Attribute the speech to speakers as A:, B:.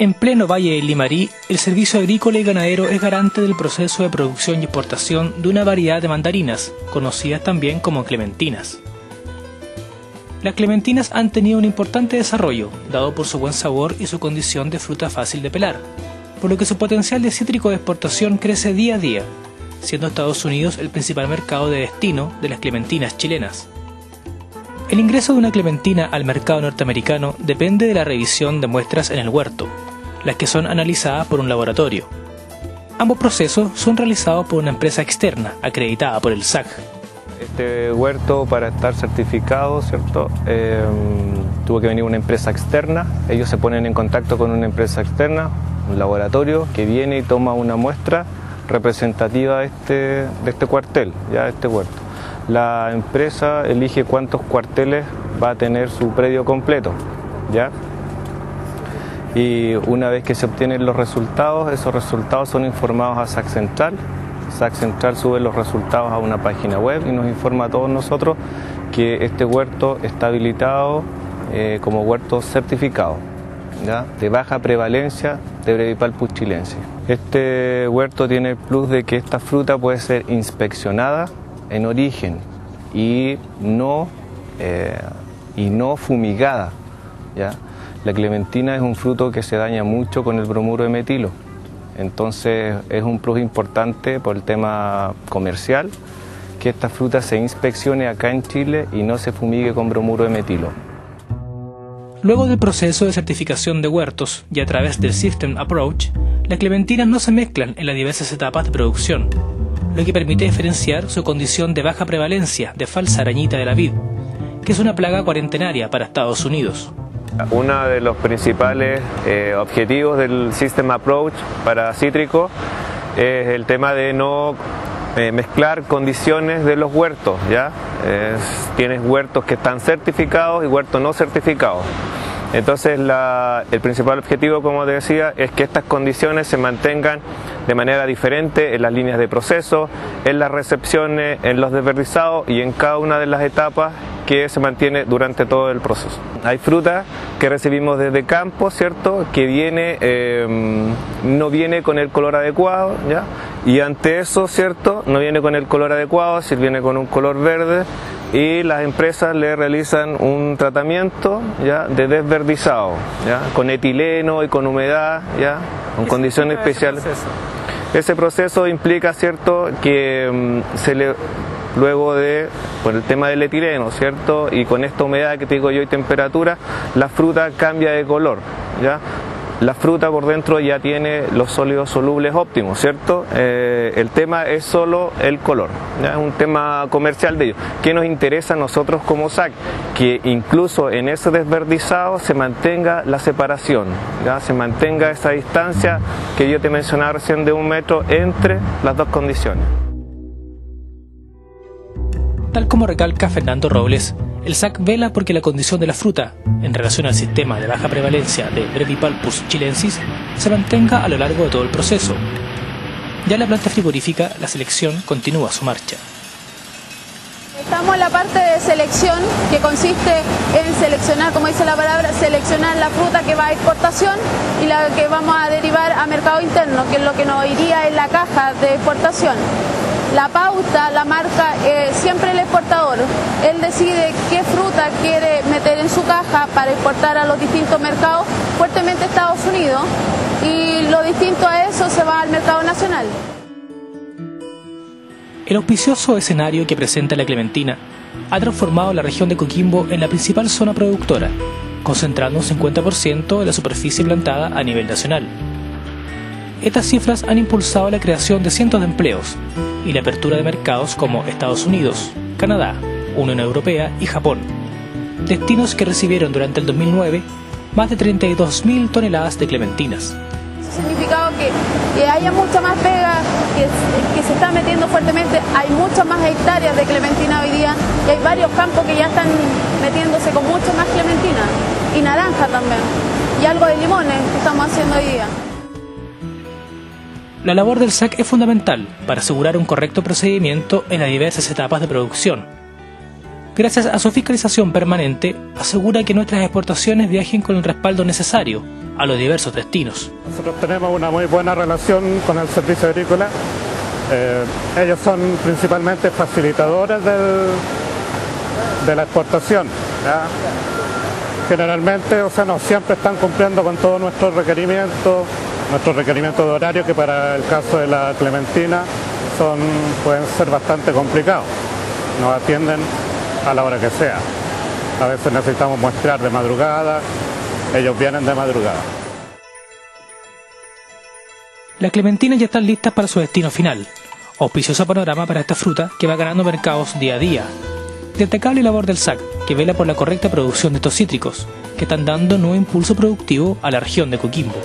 A: En pleno Valle del Limarí, el servicio agrícola y ganadero es garante del proceso de producción y exportación de una variedad de mandarinas, conocidas también como clementinas. Las clementinas han tenido un importante desarrollo, dado por su buen sabor y su condición de fruta fácil de pelar, por lo que su potencial de cítrico de exportación crece día a día, siendo Estados Unidos el principal mercado de destino de las clementinas chilenas. El ingreso de una clementina al mercado norteamericano depende de la revisión de muestras en el huerto, las que son analizadas por un laboratorio. Ambos procesos son realizados por una empresa externa acreditada por el SAC.
B: Este huerto para estar certificado, ¿cierto? Eh, tuvo que venir una empresa externa, ellos se ponen en contacto con una empresa externa, un laboratorio que viene y toma una muestra representativa de este, de este cuartel, ya de este huerto. La empresa elige cuántos cuarteles va a tener su predio completo, ¿ya? Y una vez que se obtienen los resultados, esos resultados son informados a SAC Central. SAC Central sube los resultados a una página web y nos informa a todos nosotros que este huerto está habilitado eh, como huerto certificado de baja prevalencia de Brevipalpus chilense. Este huerto tiene el plus de que esta fruta puede ser inspeccionada en origen y no, eh, y no fumigada. ¿ya? La clementina es un fruto que se daña mucho con el bromuro de metilo, entonces es un plus importante por el tema comercial que esta fruta se inspeccione acá en Chile y no se fumigue con bromuro de metilo.
A: Luego del proceso de certificación de huertos y a través del System Approach, las clementinas no se mezclan en las diversas etapas de producción, lo que permite diferenciar su condición de baja prevalencia de falsa arañita de la vid, que es una plaga cuarentenaria para Estados Unidos.
B: Uno de los principales eh, objetivos del System Approach para cítrico es el tema de no eh, mezclar condiciones de los huertos. ¿ya? tienes huertos que están certificados y huertos no certificados. Entonces el principal objetivo, como te decía, es que estas condiciones se mantengan de manera diferente en las líneas de proceso, en las recepciones, en los desverdizados y en cada una de las etapas que se mantiene durante todo el proceso. Hay fruta que recibimos desde campo, ¿cierto? Que viene, em, no viene con el color adecuado, ¿ya? Y ante eso, ¿cierto? No viene con el color adecuado, si viene con un color verde y las empresas le realizan un tratamiento ¿ya? de desverdizado, ¿ya? con etileno y con humedad, ¿ya? con condiciones especiales. Ese proceso implica, ¿cierto?, que mm, se le, luego de, por el tema del etileno, ¿cierto?, y con esta humedad que te digo yo y temperatura, la fruta cambia de color, ¿ya? la fruta por dentro ya tiene los sólidos solubles óptimos, ¿cierto? Eh, el tema es solo el color, es un tema comercial de ellos. ¿Qué nos interesa a nosotros como SAC? Que incluso en ese desverdizado se mantenga la separación, ¿ya? se mantenga esa distancia que yo te mencionaba recién de un metro entre las dos condiciones.
A: Tal como recalca Fernando Robles, el SAC vela porque la condición de la fruta, en relación al sistema de baja prevalencia de Brevipalpus chilensis, se mantenga a lo largo de todo el proceso. Ya en la planta frigorífica, la selección continúa su marcha.
C: Estamos en la parte de selección que consiste en seleccionar, como dice la palabra, seleccionar la fruta que va a exportación y la que vamos a derivar a mercado interno, que es lo que nos iría en la caja de exportación. La pauta la marca eh, siempre el exportador. Él decide qué fruta quiere meter en su caja para exportar a los distintos mercados, fuertemente Estados Unidos, y lo distinto a eso se va al mercado nacional.
A: El auspicioso escenario que presenta la Clementina ha transformado la región de Coquimbo en la principal zona productora, concentrando un 50% de la superficie plantada a nivel nacional. Estas cifras han impulsado la creación de cientos de empleos y la apertura de mercados como Estados Unidos, Canadá, Unión Europea y Japón, destinos que recibieron durante el 2009 más de 32.000 toneladas de clementinas.
C: Que, que haya mucha más pega, que, se está metiendo fuertemente, hay muchas más hectáreas de clementina hoy día y hay varios campos que ya están metiéndose con mucho más clementina y naranja también y algo de limones que estamos haciendo hoy día.
A: La labor del SAC es fundamental para asegurar un correcto procedimiento en las diversas etapas de producción. Gracias a su fiscalización permanente, asegura que nuestras exportaciones viajen con el respaldo necesario a los diversos destinos.
D: Nosotros tenemos una muy buena relación con el servicio agrícola. Eh, ellos son principalmente facilitadores del, de la exportación. Generalmente, o sea, no siempre están cumpliendo con todos nuestros requerimientos, nuestros requerimientos de horario, que para el caso de la Clementina son, pueden ser bastante complicados. Nos atienden a la hora que sea. A veces necesitamos muestrear de madrugada, ellos vienen de madrugada.
A: Las clementinas ya están listas para su destino final. Auspicioso panorama para esta fruta que va ganando mercados día a día. Destacable labor del SAC, que vela por la correcta producción de estos cítricos, que están dando nuevo impulso productivo a la región de Coquimbo.